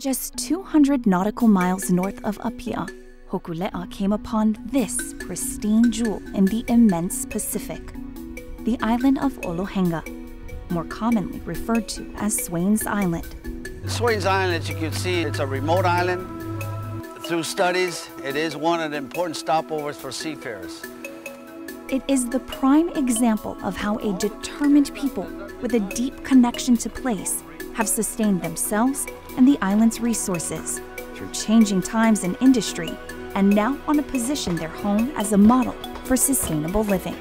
Just 200 nautical miles north of Apia, Hokulea came upon this pristine jewel in the immense Pacific, the island of Olohega, more commonly referred to as Swains Island. Swains Island, as you can see, it's a remote island. Through studies, it is one of the important stopovers for seafarers. It is the prime example of how a determined people with a deep connection to place have sustained themselves and the island's resources through changing times and industry, and now want to position their home as a model for sustainable living.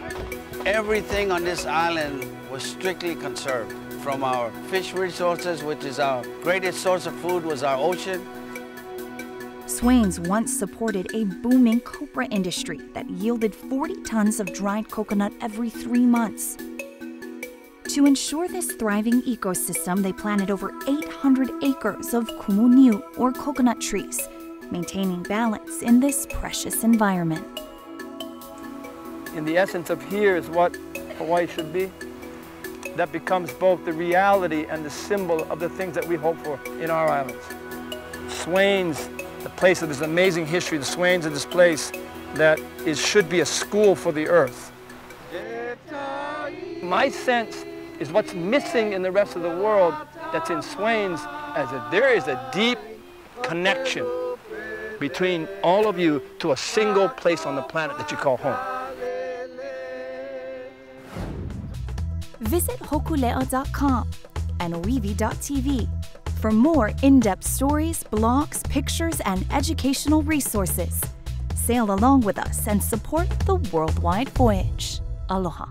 Everything on this island was strictly conserved. From our fish resources, which is our greatest source of food, was our ocean. Swains once supported a booming copra industry that yielded 40 tons of dried coconut every three months. To ensure this thriving ecosystem, they planted over 800 acres of kumuniu, or coconut trees, maintaining balance in this precious environment. In the essence of here is what Hawaii should be. That becomes both the reality and the symbol of the things that we hope for in our islands. Swains, the place of this amazing history, the Swains of this place that is, should be a school for the earth. My sense is what's missing in the rest of the world that's in Swains as that there is a deep connection between all of you to a single place on the planet that you call home. Visit hokulea.com and oiwi.tv for more in-depth stories, blogs, pictures, and educational resources. Sail along with us and support the worldwide voyage. Aloha.